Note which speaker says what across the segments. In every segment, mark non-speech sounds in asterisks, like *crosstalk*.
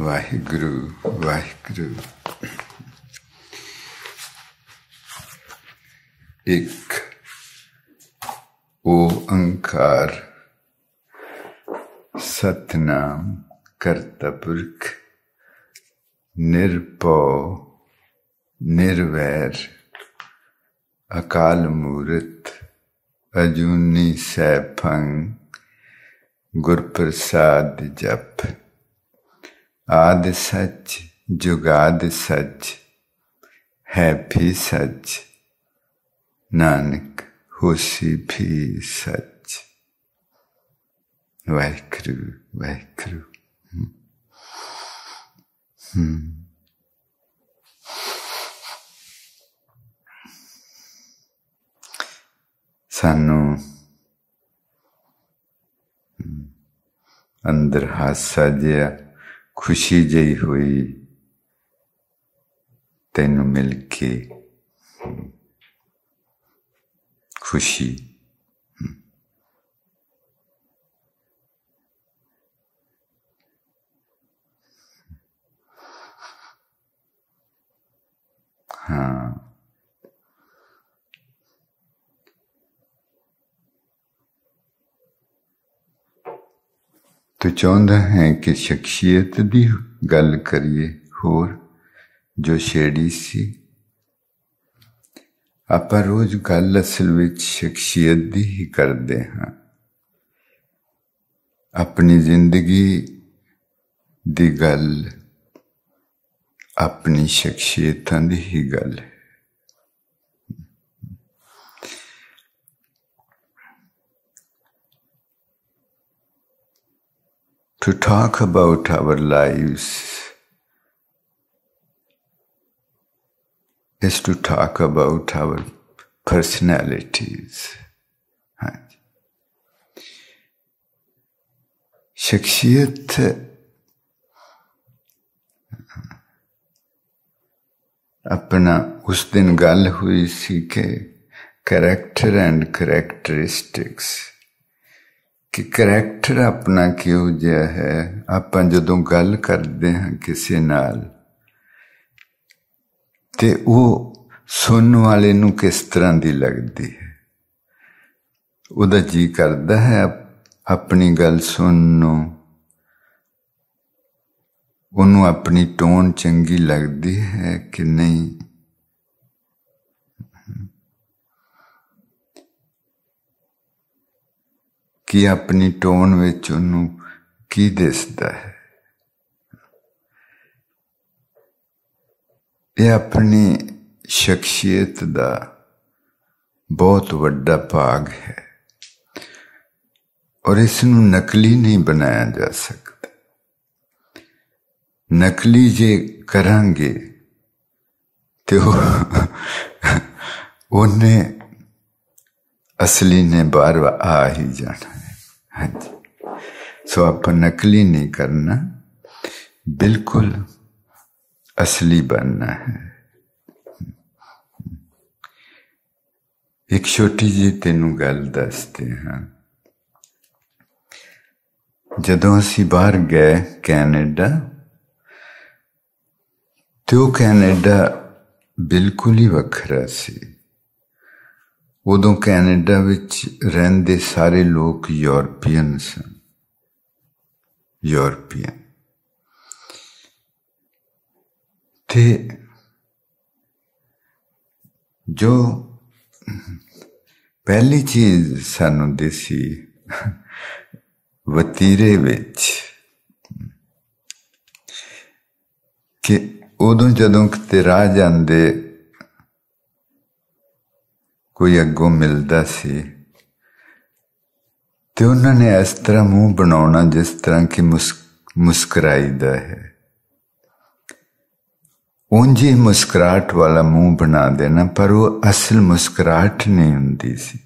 Speaker 1: ਵਾਹਿਗੁਰੂ ਵਾਹਿਗੁਰੂ ਇੱਕ ਓੰਕਾਰ ਸਤਨਾਮ ਕਰਤਾ ਪੁਰਖ ਨਿਰਭਉ ਨਿਰਵੈਰ ਅਕਾਲ ਮੂਰਤ ਅਜੂਨੀ ਸੈਭੰ ਗੁਰ ਪ੍ਰਸਾਦ ਜਪ آد سچ جگاد سچ ہے بھی سچ، نانک ہوسی بھی سچ۔ واحرو واحرو ہوں اندر حادثہ جہا ਖੁਸ਼ੀ ਜਿਹੀ ਹੋਈ ਤੈਨੂੰ ਮਿਲ ਕੇ ਖੁਸ਼ੀ ਹਾਂ ਤੂੰ ਚਾਹੁੰਦਾ ਹੈ ਕਿ ਸ਼ਖਸੀਅਤ ਦੀ ਗੱਲ ਕਰੀਏ ਹੋਰ, ਜੋ ਛੇੜੀ ਸੀ। ਆਪਾਂ ਰੋਜ਼ ਗੱਲ ਅਸਲ ਵਿੱਚ ਸ਼ਖਸੀਅਤ ਦੀ ਹੀ ਕਰਦੇ ਹਾਂ। ਆਪਣੀ ਜ਼ਿੰਦਗੀ ਦੀ ਗੱਲ ਆਪਣੀ ਸ਼ਖਸੀਅਤਾਂ ਦੀ ਹੀ ਗੱਲ ਹੈ। to talk about our lives is to talk about our personalities. शख्सियत अपना उस दिन गल हुई सी के कैरेक्टर एंड करेक्टरिस्टिक्स ਕਿ ਕਰੈਕਟਰ ਆਪਣਾ ਕਿਉਂ ਜਿਹਾ ਹੈ? ਆਪਾਂ ਜਦੋਂ ਗੱਲ ਕਰਦੇ ਹਾਂ ਕਿਸੇ ਨਾਲ, ਤੇ ਉਹ ਸੁਣਨ ਵਾਲੇ ਨੂੰ ਕਿਸ ਤਰ੍ਹਾਂ ਦੀ ਲੱਗਦੀ ਹੈ? ਉਹਦਾ ਜੀ ਕਰਦਾ ਹੈ ਆਪਣੀ ਗੱਲ ਸੁਣਨ। ਨੂੰ ਉਹਨੂੰ ਆਪਣੀ ਟੋਨ ਚੰਗੀ ਲੱਗਦੀ ਹੈ ਕਿ ਨਹੀਂ? ਕਿ ਆਪਣੀ ਟੋਨ ਵਿੱਚ ਉਹਨੂੰ ਕੀ ਦਿਸਦਾ ਹੈ? ਇਹ ਆਪਣੀ ਸ਼ਖਸੀਅਤ ਦਾ ਬਹੁਤ ਵੱਡਾ ਭਾਗ ਹੈ ਔਰ ਇਸ ਨੂੰ ਨਕਲੀ ਨਹੀਂ ਬਣਾਇਆ ਜਾ ਸਕਦਾ। ਨਕਲੀ ਜੇ ਕਰਾਂਗੇ ਤੇ ਉਹ ਉਹਨੇ ਅਸਲੀ ਨੇ ਬਾਰ ਆ ਹੀ ਜਾਣਾ। ਹਾਂਜੀ ਸੋ ਆਪਾਂ ਨਕਲੀ ਨਹੀਂ ਕਰਨਾ ਬਿਲਕੁਲ ਅਸਲੀ ਬਣਨਾ ਹੈ ਇੱਕ ਛੋਟੀ ਜਿਹੀ ਤੈਨੂੰ ਗੱਲ ਦੱਸਦੇ ਹਾਂ ਜਦੋਂ ਅਸੀਂ ਬਾਹਰ ਗਏ ਕੈਨੇਡਾ ਤੇ ਉਹ ਕੈਨੇਡਾ ਬਿਲਕੁਲ ਹੀ ਵੱਖਰਾ ਸੀ ਉਦੋਂ ਕੈਨੇਡਾ ਵਿੱਚ ਰਹਿੰਦੇ ਸਾਰੇ ਲੋਕ ਯੂਰਪੀਅਨ ਸਨ। ਯੂਰਪੀਅਨ। ਤੇ ਜੋ ਪਹਿਲੀ ਚੀਜ਼ ਸਾਨੂੰ ਦਿਸੀ ਵਤੀਰੇ ਵਿੱਚ ਕਿ ਉਦੋਂ ਜਦੋਂ ਕਿਤੇ ਰਾਹ ਜਾਂਦੇ ਕੋਈ ਅੱਗੋਂ ਮਿਲਦਾ ਸੀ। ਤੇ ਉਹਨਾਂ ਨੇ ਇਸ ਤਰ੍ਹਾਂ ਮੂੰਹ ਬਣਾਉਣਾ ਜਿਸ ਤਰ੍ਹਾਂ ਕਿ ਮੁਸਕਰਾਈਦਾ ਹੈ। ਉਂਝੀ ਮੁਸਕਰਾਹਟ ਵਾਲਾ ਮੂੰਹ ਬਣਾ ਦੇਣਾ, ਪਰ ਉਹ ਅਸਲ ਮੁਸਕਰਾਹਟ ਨਹੀਂ ਹੁੰਦੀ ਸੀ।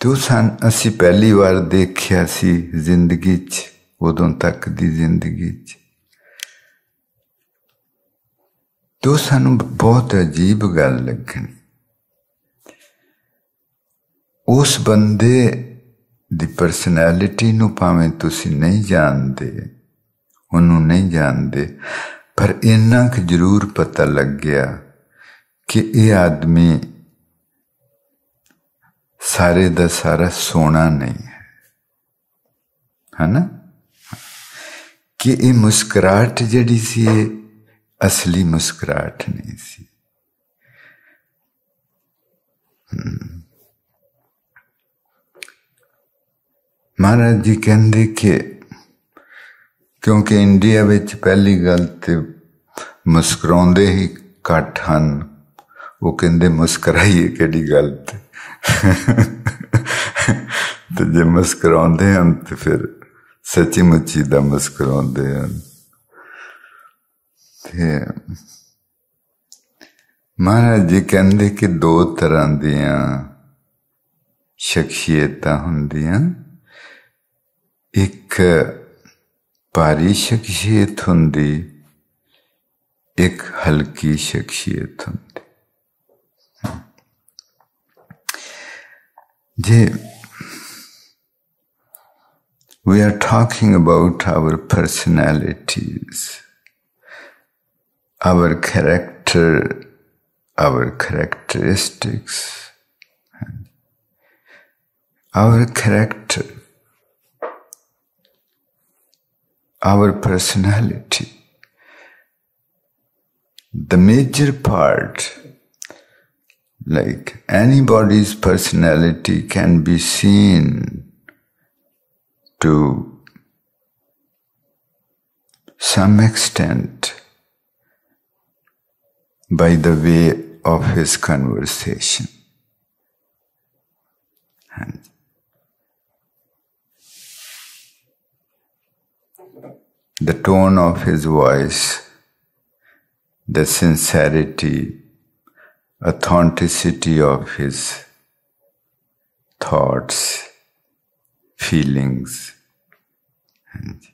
Speaker 1: ਤੋ ਸਨ, ਅਸੀਂ ਪਹਿਲੀ ਵਾਰ ਦੇਖਿਆ ਸੀ ਜ਼ਿੰਦਗੀ 'ਚ, ਉਦੋਂ ਤੱਕ ਦੀ ਜ਼ਿੰਦਗੀ 'ਚ। ਤੋ ਸਾਨੂੰ ਬਹੁਤ ਅਜੀਬ ਗੱਲ ਲੱਗਣੀ। ਉਸ ਬੰਦੇ ਦੀ ਪਰਸਨੈਲਿਟੀ ਨੂੰ ਭਾਵੇਂ ਤੁਸੀਂ ਨਹੀਂ ਜਾਣਦੇ, ਉਹਨੂੰ ਨਹੀਂ ਜਾਣਦੇ, ਪਰ ਇੰਨਾ ਕਿ ਜ਼ਰੂਰ ਪਤਾ ਲੱਗ ਗਿਆ ਕਿ ਇਹ ਆਦਮੀ ਸਾਰੇ ਦਾ ਸਾਰਾ ਸੋਨਾ ਨਹੀਂ ਹੈ। ਹਨਾ? ਕਿ ਇਹ ਮੁਸਕਰਾਟ ਜਿਹੜੀ ਸੀ ਇਹ ਅਸਲੀ ਮੁਸਕਰਾਟ ਨਹੀਂ ਸੀ ਮਹਾਰਾਜ ਜੀ ਕਹਿੰਦੇ ਕਿ ਕਿਉਂਕਿ ਇੰਡੀਆ ਵਿੱਚ ਪਹਿਲੀ ਗੱਲ ਤੇ ਮੁਸਕਰਾਉਂਦੇ ਹੀ ਘੱਟ ਹਨ ਉਹ ਕਹਿੰਦੇ ਮੁਸਕਰਾਈਏ ਕਿਹੜੀ *laughs* ਗੱਲ ਤੇ ਤੇ ਜੇ ਮੁਸਕਰਾਉਂਦੇ ਹਨ ਤੇ ਫਿਰ ਸੱਚੀ ਮੁੱਚੀ ਦਾ ਮੁਸਕਰਾਉਂਦੇ ਹਨ ਤੇ ਮਹਾਰਾਜ ਜੀ ਕਹਿੰਦੇ ਕਿ ਦੋ ਤਰ੍ਹਾਂ ਦੀਆਂ ਸ਼ਖਸੀਅਤਾਂ ਹੁੰਦੀਆਂ ਇੱਕ ਭਾਰੀ ਸ਼ਖਸੀਅਤ ਹੁੰਦੀ ਇੱਕ ਹਲਕੀ ਸ਼ਖਸੀਅਤ ਹੁੰਦੀ ਜੇ we are talking about our personalities, our character, our characteristics, our character, our personality. The major part, like anybody's personality, can be seen to some extent by the way of his conversation. And the tone of his voice, the sincerity, authenticity of his thoughts, feelings. ਕਿ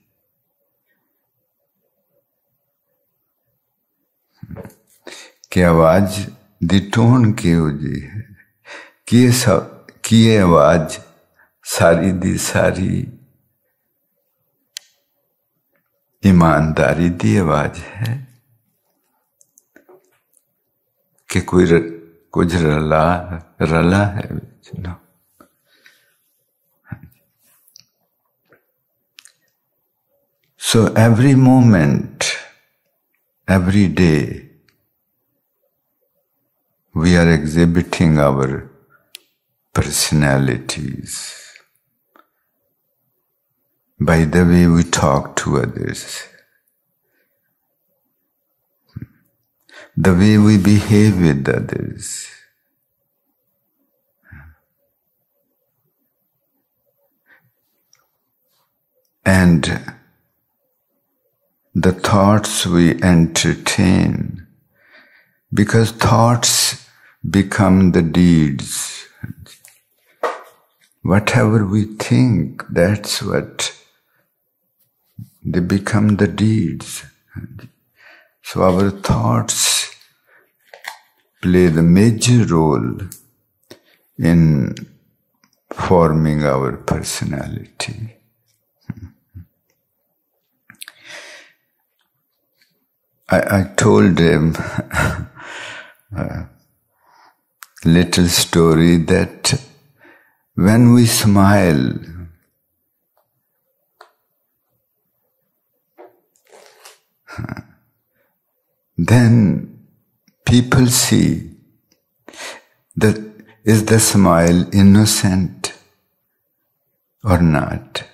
Speaker 1: کی آواز ڈٹون کی ہوجی ہے۔ کیے کیے آواز ساری دی ساری ایمانداری دی آواز ہے کہ کوئی ر... کچھ رلا رلا ہے so every moment every day we are exhibiting our personalities. By the way we talk to others, the way we behave with others. And the thoughts we entertain, because thoughts become the deeds. Whatever we think, that's what they become the deeds. So our thoughts play the major role in forming our personality. I, I told him a *laughs* uh, little story that when we smile, then people see that is the smile innocent or not?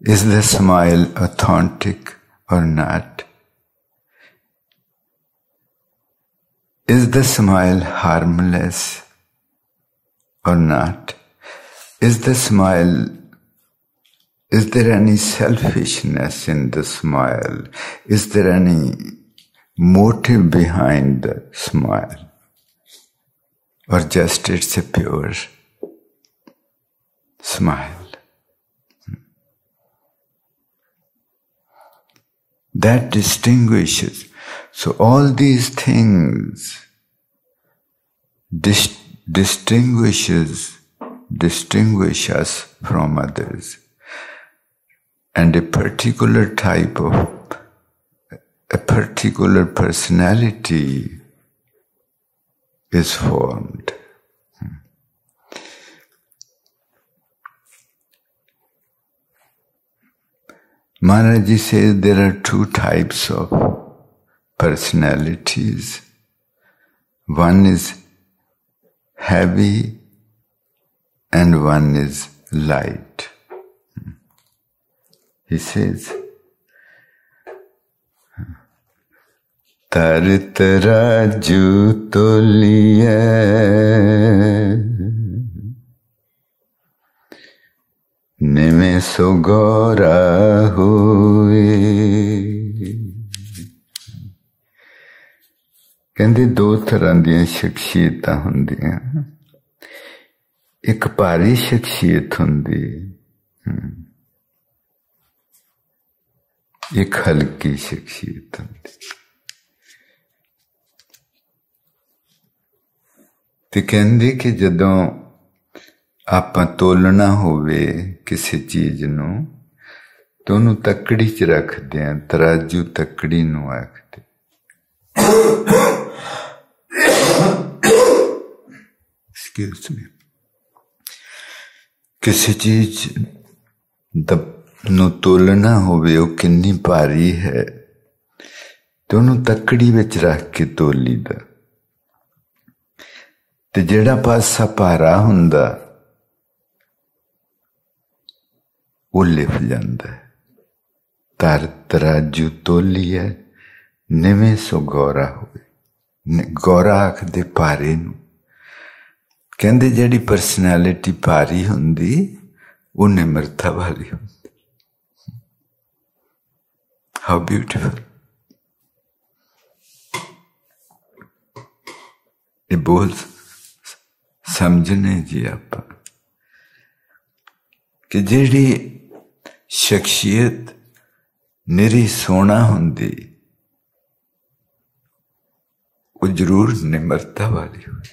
Speaker 1: Is the smile authentic or not? Is the smile harmless or not? Is the smile, is there any selfishness in the smile? Is there any motive behind the smile? Or just it's a pure smile? Hmm. That distinguishes. So all these things dis- distinguishes distinguish us from others. And a particular type of, a particular personality is formed. Hmm. Maharaji says there are two types of personalities. One is heavy and one is light. He says, तरित राजू तुलिय निमे सुगोरा हुए ਕਹਿੰਦੇ ਦੋ ਤਰ੍ਹਾਂ ਦੀਆਂ ਸ਼ਖਸੀਅਤਾਂ ਹੁੰਦੀਆਂ। ਇੱਕ ਭਾਰੀ ਸ਼ਖਸੀਅਤ ਹੁੰਦੀ ਇੱਕ ਹਲਕੀ ਸ਼ਖਸੀਅਤ ਹੁੰਦੀ। ਤੇ ਕਹਿੰਦੇ ਕਿ ਜਦੋਂ ਆਪਾਂ ਤੋਲਣਾ ਹੋਵੇ ਕਿਸੇ ਚੀਜ਼ ਨੂੰ, ਤਾਂ ਉਹਨੂੰ ਤੱਕੜੀ 'ਚ ਰੱਖਦੇ ਆ, ਤਰਾਜੂ ਤੱਕੜੀ ਨੂੰ ਆਖਦੇ ਐਕਸਕਿਊਜ਼ ਮੀ ਕਿਸੇ ਚੀਜ਼ ਦਾ ਨੂੰ ਤੋਲਣਾ ਹੋਵੇ ਉਹ ਕਿੰਨੀ ਭਾਰੀ ਹੈ ਤੇ ਉਹਨੂੰ ਤੱਕੜੀ ਵਿੱਚ ਰੱਖ ਕੇ ਤੋਲੀਦਾ ਤੇ ਜਿਹੜਾ ਪਾਸਾ ਭਾਰਾ ਹੁੰਦਾ ਉਹ ਲਿਫ ਜਾਂਦਾ ਹੈ ਤਰ ਤਰਾਜੂ ਤੋਲੀਏ ਨਿਵੇਂ ਸੋ ਗੋਰਾ ਹੋਵੇ ਗੋਰਾ ਆਖਦੇ ਭਾਰੇ ਨੂੰ ਕਹਿੰਦੇ ਜਿਹੜੀ ਪਰਸਨੈਲਿਟੀ ਭਾਰੀ ਹੁੰਦੀ ਉਹ ਨਿਮਰਤਾ ਵਾਲੀ ਹੁੰਦੀ ਹਾਊ ਬਿਊਟੀਫੁਲ ਇਹ ਬੋਲ ਸਮਝਨੇ ਜੀ ਆਪਾਂ ਕਿ ਜਿਹੜੀ ਸ਼ਖਸੀਅਤ ਨਿਰੀ ਸੋਨਾ ਹੁੰਦੀ ਉਹ ਜ਼ਰੂਰ ਨਿਮਰਤਾ ਵਾਲੀ ਹੋਵੇਗੀ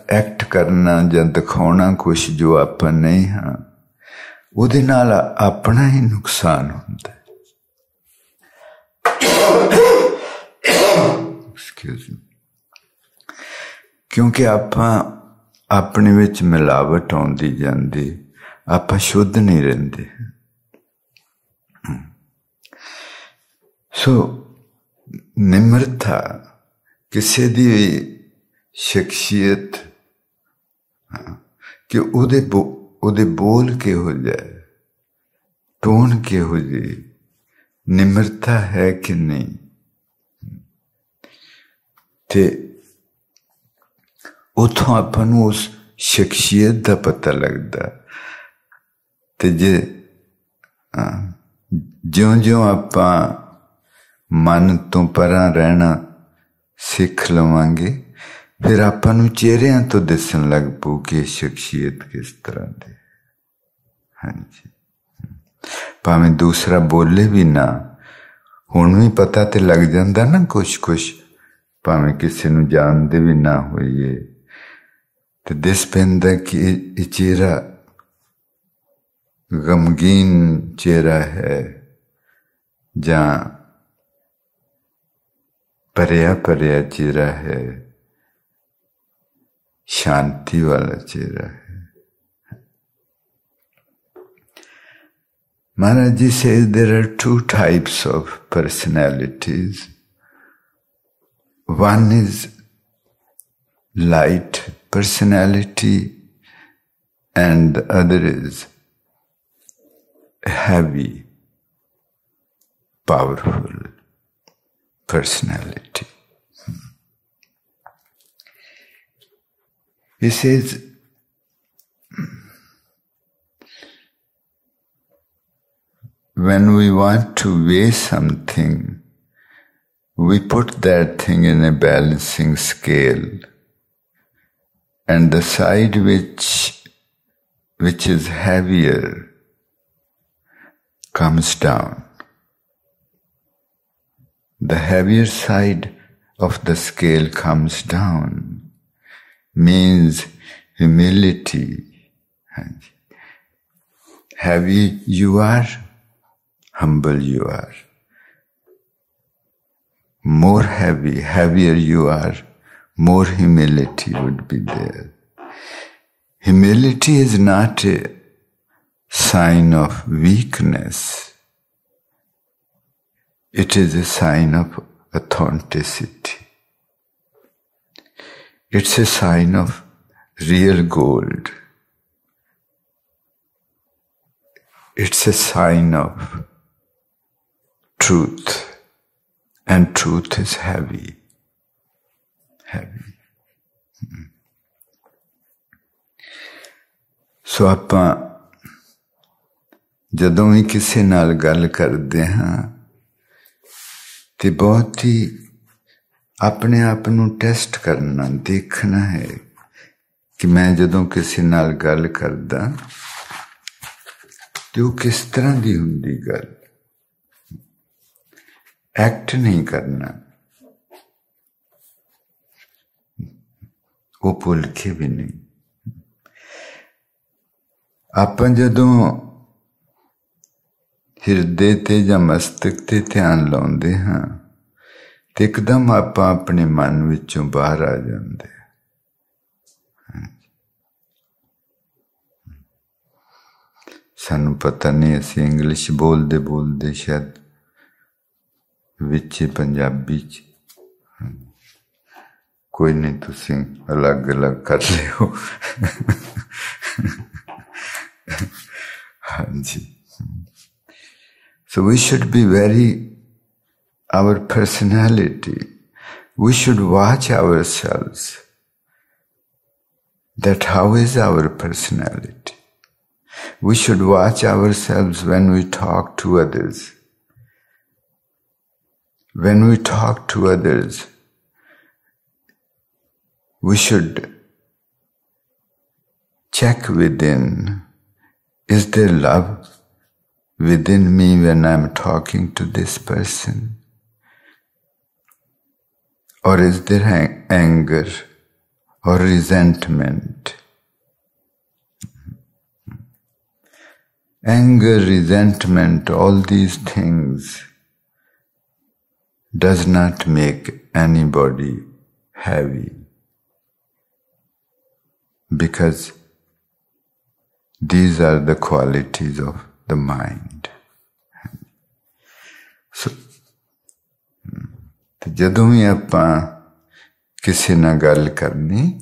Speaker 1: ਐਕਟ ਕਰਨਾ ਜਾਂ ਦਿਖਾਉਣਾ ਕੁਝ ਜੋ ਆਪਾਂ ਨਹੀਂ ਹਾਂ ਉਹਦੇ ਨਾਲ ਆਪਣਾ ਹੀ ਨੁਕਸਾਨ ਹੁੰਦਾ ਹੈ ਐਕਸਕਿਊਜ਼ ਮੀ ਕਿਉਂਕਿ ਆਪਾਂ ਆਪਣੇ ਵਿੱਚ ਮਿਲਾਵਟ ਆਉਂਦੀ ਜਾਂਦੀ ਆਪਾਂ ਸ਼ੁੱਧ ਨਹੀਂ ਰਹਿੰਦੇ ਸੋ ਨਿਮਰਤਾ ਕਿਸੇ ਦੀ ਸ਼ਖਸੀਅਤ ਕਿ ਉਹਦੇ ਉਹਦੇ ਬੋਲ ਕਿਹੋ ਜਿਹਾ ਟੋਨ ਕਿਹੋ ਜਿਹੀ ਨਿਮਰਤਾ ਹੈ ਕਿ ਨਹੀਂ? ਤੇ ਉਥੋਂ ਆਪਾਂ ਨੂੰ ਉਸ ਸ਼ਖਸੀਅਤ ਦਾ ਪਤਾ ਲੱਗਦਾ। ਤੇ ਜੇ ਜਿਉਂ-ਜਿਉਂ ਆਪਾਂ ਮਨ ਤੋਂ ਪਰਾਂ ਰਹਿਣਾ ਸਿੱਖ ਲਵਾਂਗੇ ਫਿਰ ਆਪਾਂ ਨੂੰ ਚਿਹਰਿਆਂ ਤੋਂ ਦੱਸਣ ਲੱਗ ਪਊ ਕਿ ਸ਼ਖਸੀਅਤ ਕਿਸ ਤਰ੍ਹਾਂ ਦੀ। ਹਾਂਜੀ। ਭਾਵੇਂ ਦੂਸਰਾ ਬੋਲੇ ਵੀ ਨਾ, ਹੁਣ ਵੀ ਪਤਾ ਤੇ ਲੱਗ ਜਾਂਦਾ ਨਾ ਕੁਛ ਕੁਛ ਭਾਵੇਂ ਕਿਸੇ ਨੂੰ ਜਾਣਦੇ ਵੀ ਨਾ ਹੋਈਏ। ਤੇ ਦਿਸ ਪੈਂਦਾ ਕਿ ਇਹ ਚਿਹਰਾ ਗਮਗੀਨ ਚਿਹਰਾ ਹੈ, ਜਾਂ ਪਰਿਆ ਪਰਿਆ ਚਿਹਰਾ ਹੈ। शांति वाला चेहरा है Maharaj ji says there are two types of personalities. One is light personality and the other is heavy, powerful personality. He says, when we want to weigh something, we put that thing in a balancing scale. And the side which which is heavier comes down. The heavier side of the scale comes down means humility. Heavy you are, humble you are. More heavy, heavier you are, more humility would be there. Humility is not a sign of weakness. It is a sign of authenticity. It's a sign of real gold. It's a sign of truth, and truth is heavy. Heavy. ਸੋ ਆਪਾਂ ਜਦੋਂ ਵੀ ਕਿਸੇ ਨਾਲ ਗੱਲ ਕਰਦੇ ਹਾਂ ਤੇ ਬਹੁਤ ਹੀ ਆਪਣੇ ਆਪ ਨੂੰ ਟੈਸਟ ਕਰਨਾ ਦੇਖਣਾ ਹੈ ਕਿ ਮੈਂ ਜਦੋਂ ਕਿਸੇ ਨਾਲ ਗੱਲ ਕਰਦਾ ਤੇ ਉਹ ਕਿਸ ਤਰ੍ਹਾਂ ਦੀ ਹੁੰਦੀ ਗੱਲ ਐਕਟ ਨਹੀਂ ਕਰਨਾ ਉਹ ਭੁੱਲ ਕੇ ਵੀ ਨਹੀਂ ਆਪਾਂ ਜਦੋਂ ਹਿਰਦੇ ਤੇ ਜਾਂ ਮਸਤਕ ਤੇ ਧਿਆਨ ਲਾਉਂਦੇ ਹਾਂ ਤੇ ਇੱਕਦਮ ਆਪਾਂ ਆਪਣੇ ਮਨ ਵਿੱਚੋਂ ਬਾਹਰ ਆ ਜਾਂਦੇ ਸਾਨੂੰ ਪਤਾ ਨਹੀਂ ਅਸੀਂ ਇੰਗਲਿਸ਼ ਬੋਲਦੇ ਬੋਲਦੇ ਸ਼ਾਇਦ ਵਿੱਚ ਪੰਜਾਬੀ ਚ ਕੋਈ ਨਹੀਂ ਤੁਸੀਂ ਅਲੱਗ-ਅਲੱਗ ਕਰ ਲਿਓ ਹਾਂਜੀ So we should be very, our personality, we should watch ourselves that how is our personality. We should watch ourselves when we talk to others. When we talk to others, we should check within, is there love within me when I'm talking to this person? Or is there anger or resentment? Anger, resentment, all these things does not make anybody heavy because these are the qualities of the mind. So, ਤੇ ਜਦੋਂ ਵੀ ਆਪਾਂ ਕਿਸੇ ਨਾਲ ਗੱਲ ਕਰਨੀ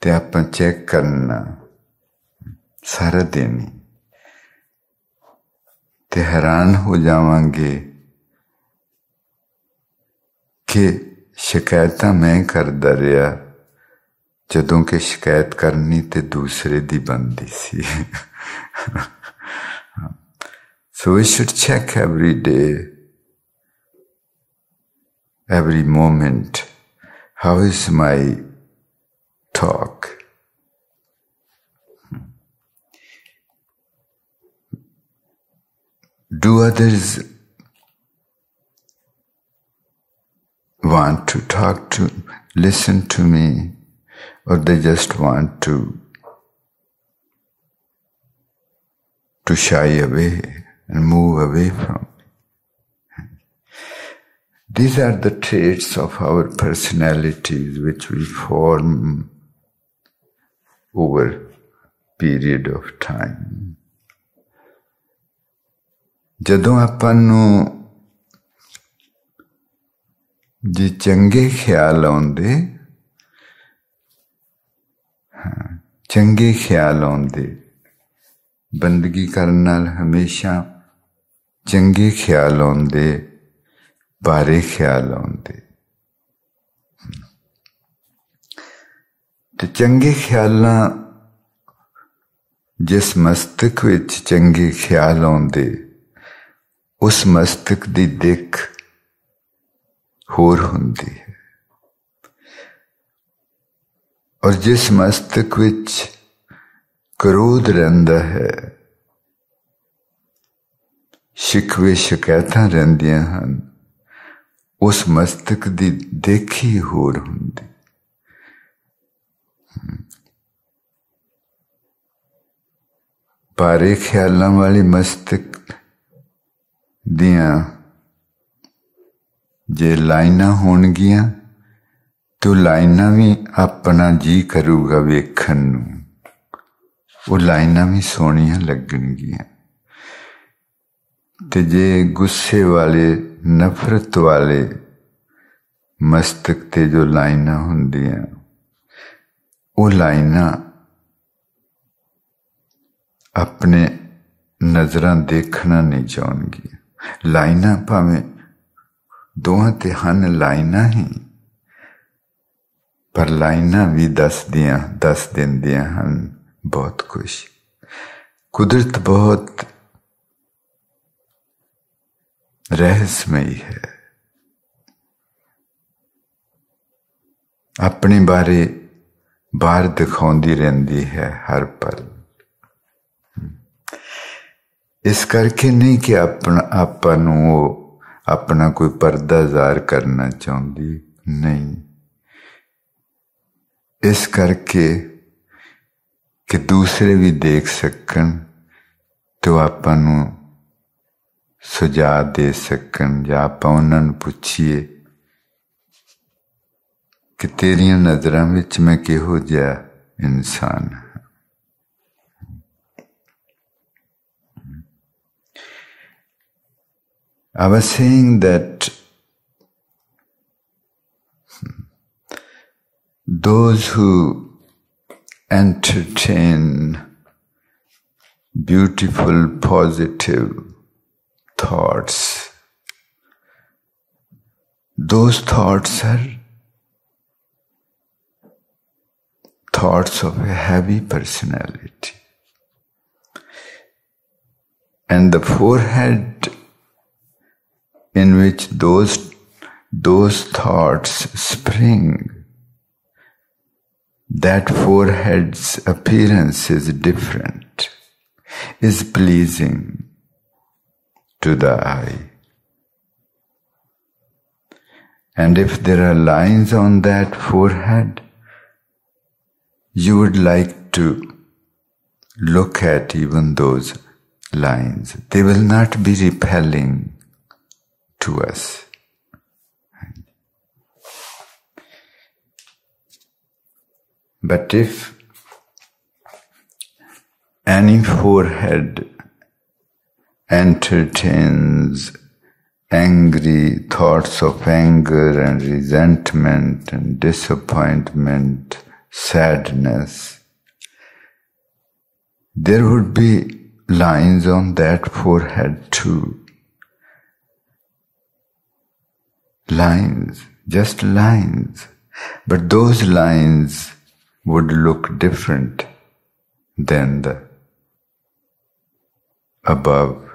Speaker 1: ਤੇ ਆਪਾਂ check ਕਰਨਾ ਸਾਰਾ ਦਿਨ ਤੇ ਹੈਰਾਨ ਹੋ ਜਾਵਾਂਗੇ ਕਿ ਸ਼ਿਕਾਇਤਾਂ ਮੈਂ ਕਰਦਾ ਰਿਹਾ ਜਦੋਂ ਕਿ ਸ਼ਿਕਾਇਤ ਕਰਨੀ ਤੇ ਦੂਸਰੇ ਦੀ ਬੰਦੀ ਸੀ So we should check every day, every moment, how is my talk? Do others want to talk to, listen to me, or they just want to to shy away and move away from. These are the traits of our personalities which we form over period of time. ਜਦੋਂ ਆਪਾਂ ਨੂੰ ਜੇ ਚੰਗੇ ਖਿਆਲ ਆਉਂਦੇ ਹਾਂ ਚੰਗੇ ਖਿਆਲ ਆਉਂਦੇ ਬੰਦਗੀ ਕਰਨ ਨਾਲ ਹਮੇਸ਼ਾ ਚੰਗੇ ਖਿਆਲ ਆਉਂਦੇ ਬਾਰੇ ਖਿਆਲ ਆਉਂਦੇ ਤੇ ਚੰਗੇ ਖਿਆਲਾਂ ਜਿਸ ਮਸਤਕ ਵਿੱਚ ਚੰਗੇ ਖਿਆਲ ਆਉਂਦੇ ਉਸ ਮਸਤਕ ਦੀ ਦਿੱਖ ਹੋਰ ਹੁੰਦੀ ਹੈ ਔਰ ਜਿਸ ਮਸਤਕ ਵਿੱਚ ਕਰੋਧ ਰਹਿੰਦਾ ਹੈ ਸ਼ਿਕਵੇ ਸ਼ਿਕਾਇਤਾਂ ਰਹਿੰਦੀਆਂ ਹਨ ਉਸ ਮਸਤਕ ਦੀ ਦੇਖੀ ਹੋਰ ਹੁੰਦੀ। ਪਾਰੇ ਖਿਆਲਾਂ ਵਾਲੀ ਮਸਤਕ ਦੀਆਂ ਜੇ ਲਾਈਨਾਂ ਹੋਣਗੀਆਂ, ਤੋ ਲਾਈਨਾਂ ਵੀ ਆਪਣਾ ਜੀ ਕਰੂਗਾ ਵੇਖਣ ਨੂੰ। ਉਹ ਲਾਈਨਾਂ ਵੀ ਸੋਹਣੀਆਂ ਲੱਗਣਗੀਆਂ। ਤੇ ਜੇ ਗੁੱਸੇ ਵਾਲੇ ਨਫ਼ਰਤ ਵਾਲੇ ਮਸਤਕ ਤੇ ਜੋ ਲਾਈਨਾਂ ਹੁੰਦੀਆਂ, ਉਹ ਲਾਈਨਾਂ ਆਪਣੇ ਨਜ਼ਰਾਂ ਦੇਖਣਾ ਨਹੀਂ ਚਾਹਣਗੀਆਂ। ਲਾਈਨਾਂ ਭਾਵੇਂ ਦੋਹਾਂ ਤੇ ਹਨ, ਲਾਈਨਾਂ ਹੀ, ਪਰ ਲਾਈਨਾਂ ਵੀ ਦੱਸਦੀਆਂ, ਦੱਸ ਦਿੰਦੀਆਂ ਹਨ ਬਹੁਤ ਕੁਝ ਕੁਦਰਤ ਬਹੁਤ ਰਹਸਮਈ ਹੈ। ਆਪਣੇ ਬਾਰੇ ਬਾਹਰ ਦਿਖਾਉਂਦੀ ਰਹਿੰਦੀ ਹੈ ਹਰ ਪਲ। ਇਸ ਕਰਕੇ ਨਹੀਂ ਕਿ ਆਪਣਾ, ਆਪਾਂ ਨੂੰ ਉਹ ਆਪਣਾ ਕੋਈ ਪਰਦਾ ਜ਼ਾਹਰ ਕਰਨਾ ਚਾਹੁੰਦੀ ਨਹੀਂ। ਇਸ ਕਰਕੇ ਕਿ ਦੂਸਰੇ ਵੀ ਦੇਖ ਸਕਣ ਤੇ ਆਪਾਂ ਨੂੰ ਸੁਝਾਅ ਦੇ ਸਕਣ ਜਾਂ ਆਪਾਂ ਉਹਨਾਂ ਨੂੰ ਪੁੱਛੀਏ ਕਿ ਤੇਰੀਆਂ ਨਜ਼ਰਾਂ ਵਿੱਚ ਮੈਂ ਕਿਹੋ ਜਿਹਾ ਇਨਸਾਨ ਹਾਂ I was saying that those who entertain beautiful, positive thoughts. Those thoughts are thoughts of a heavy personality. And the forehead in which those, those thoughts spring, that forehead's appearance is different, is pleasing to the eye. And if there are lines on that forehead, you would like to look at even those lines. They will not be repelling to us. But if any forehead entertains angry thoughts of anger and resentment and disappointment, sadness, there would be lines on that forehead too. Lines, just lines. But those lines would look different than the above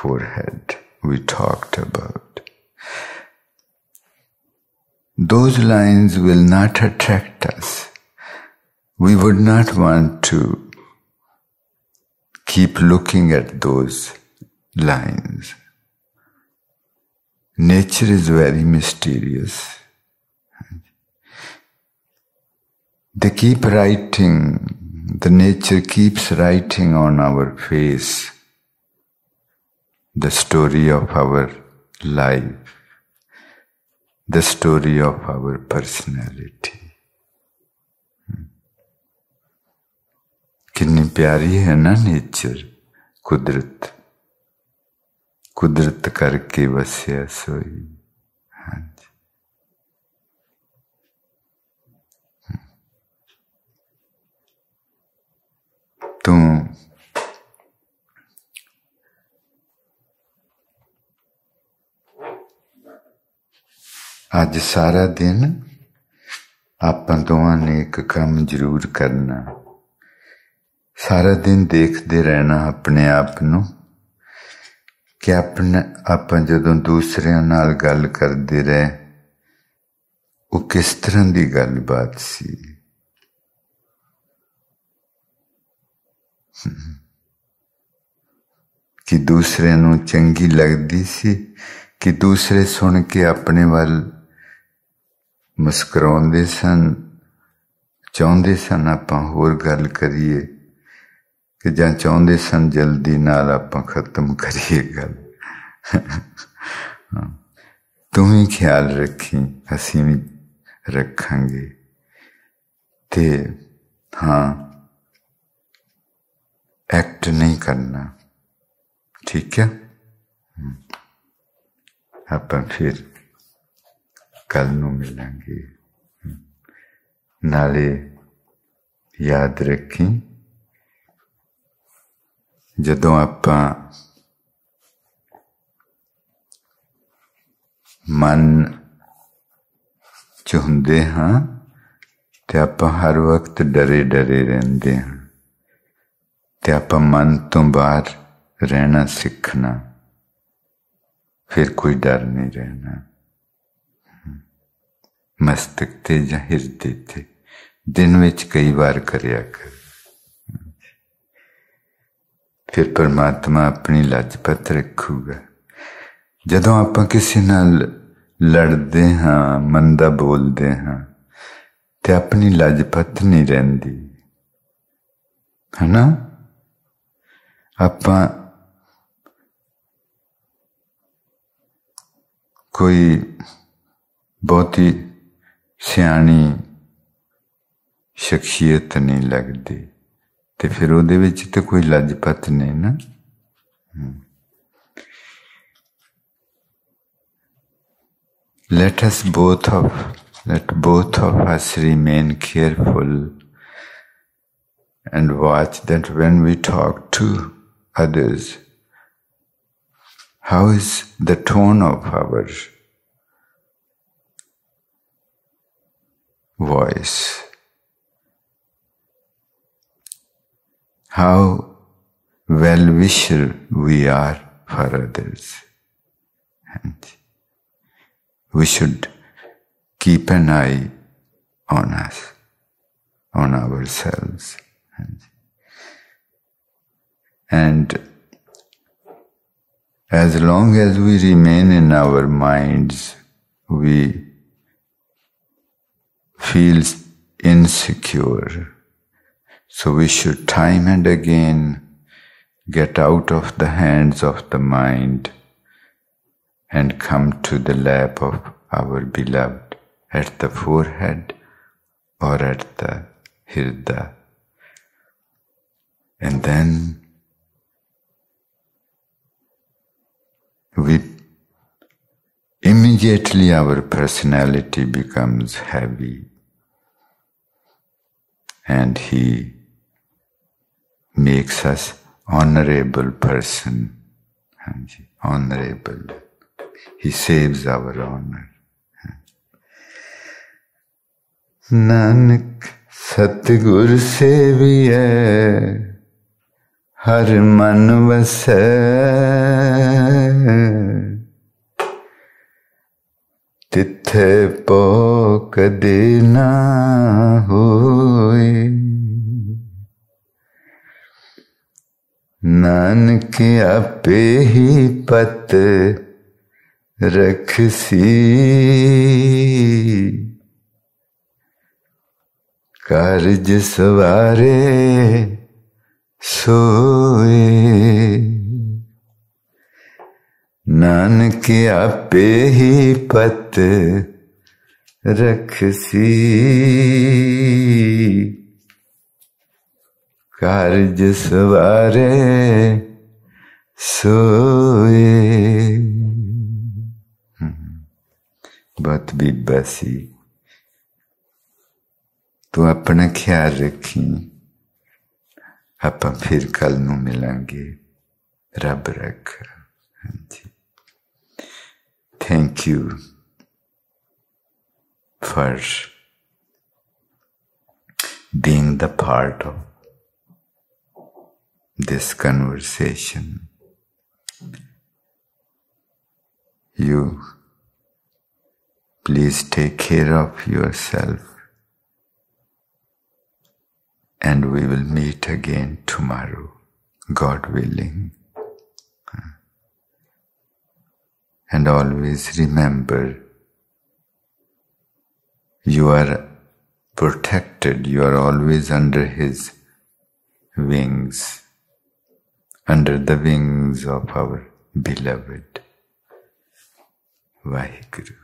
Speaker 1: forehead we talked about. Those lines will not attract us. We would not want to keep looking at those lines. Nature is very mysterious. They keep writing, the nature keeps writing on our face the story of our life, the story of our personality. کتنی پیاری ہے نا nature قدرت قدرت کر کے وسیع سوئی ہاں جی تم ਅੱਜ ਸਾਰਾ ਦਿਨ ਆਪਾਂ ਦੋਵਾਂ ਨੇ ਇੱਕ ਕੰਮ ਜ਼ਰੂਰ ਕਰਨਾ। ਸਾਰਾ ਦਿਨ ਦੇਖਦੇ ਰਹਿਣਾ ਆਪਣੇ ਆਪ ਨੂੰ ਕਿ ਆਪਣਾ, ਆਪਾਂ ਜਦੋਂ ਦੂਸਰਿਆਂ ਨਾਲ ਗੱਲ ਕਰਦੇ ਰਹੇ, ਉਹ ਕਿਸ ਤਰ੍ਹਾਂ ਦੀ ਗੱਲਬਾਤ ਸੀ? ਕਿ ਦੂਸਰਿਆਂ ਨੂੰ ਚੰਗੀ ਲੱਗਦੀ ਸੀ, ਕਿ ਦੂਸਰੇ ਸੁਣ ਕੇ ਆਪਣੇ ਵੱਲ ਮੁਸਕਰਾਉਂਦੇ ਸਨ ਚਾਹੁੰਦੇ ਸਨ ਆਪਾਂ ਹੋਰ ਗੱਲ ਕਰੀਏ ਕਿ ਜਾਂ ਚਾਹੁੰਦੇ ਸਨ ਜਲਦੀ ਨਾਲ ਆਪਾਂ ਖਤਮ ਕਰੀਏ ਗੱਲ ਤੂੰ ਹੀ ਖਿਆਲ ਰੱਖੀ ਅਸੀਂ ਵੀ ਰੱਖਾਂਗੇ ਤੇ ਹਾਂ ਐਕਟ ਨਹੀਂ ਕਰਨਾ ਠੀਕ ਹੈ ਆਪਾਂ ਫਿਰ ਕੱਲ ਨੂੰ ਮਿਲਾਂਗੇ ਨਾਲੇ ਯਾਦ ਰੱਖੀ ਜਦੋਂ ਆਪਾਂ ਮਨ ਚ ਹੁੰਦੇ ਹਾਂ ਤੇ ਆਪਾਂ ਹਰ ਵਕਤ ਡਰੇ ਡਰੇ ਰਹਿੰਦੇ ਹਾਂ ਤੇ ਆਪਾਂ ਮਨ ਤੋਂ ਬਾਹਰ ਰਹਿਣਾ ਸਿੱਖਣਾ ਫਿਰ ਕੋਈ ਡਰ ਨਹੀਂ ਰਹਿਣਾ ਮਸਤਕ ਤੇ ਜਾਂ ਹਿਰਦੇ ਤੇ। ਦਿਨ ਵਿੱਚ ਕਈ ਵਾਰ ਕਰਿਆ ਕਰ। ਫਿਰ ਪਰਮਾਤਮਾ ਆਪਣੀ ਲਜਪਤ ਰੱਖੂਗਾ। ਜਦੋਂ ਆਪਾਂ ਕਿਸੇ ਨਾਲ ਲੜਦੇ ਹਾਂ, ਮੰਦਾ ਬੋਲਦੇ ਹਾਂ, ਤੇ ਆਪਣੀ ਲੱਜਪਤ ਨਹੀਂ ਰਹਿੰਦੀ। ਹਨਾ? ਆਪਾਂ ਕੋਈ ਬਹੁਤੀ ਸਿਆਣੀ ਸ਼ਖਸੀਅਤ ਨਹੀਂ ਲੱਗਦੀ ਤੇ ਫਿਰ ਉਹਦੇ ਵਿੱਚ ਤੇ ਕੋਈ ਲਜਪਤ ਨਹੀਂ ਨਾ let us both of let both of us remain careful and watch that when we talk to others how is the tone of our voice how well wisher we are for others and we should keep an eye on us, on ourselves. And as long as we remain in our minds, we feel insecure. So we should time and again get out of the hands of the mind and come to the lap of our beloved at the forehead or at the hirda. And then we immediately our personality becomes heavy and He makes us honorable person. Honorable. He saves our honor. Nanak, Satguru seviye har man वसै توک دینا ہوئے نانکیاں پی پت رکھ سی کرج سوارے سوئے۔ نانکے آپ ہی پت رکھ سی کارج سوارے سوئے۔ بہت بھی بسی تو اپنا خیال رکھی آپ پھر کل نو ملیں گے۔ رب رکھ۔ ہاں جی۔ Thank you for being the part of this conversation. You please take care of yourself and we will meet again tomorrow, God willing. And always remember you are protected, you are always under His wings, under the wings of our beloved. Vaheguru.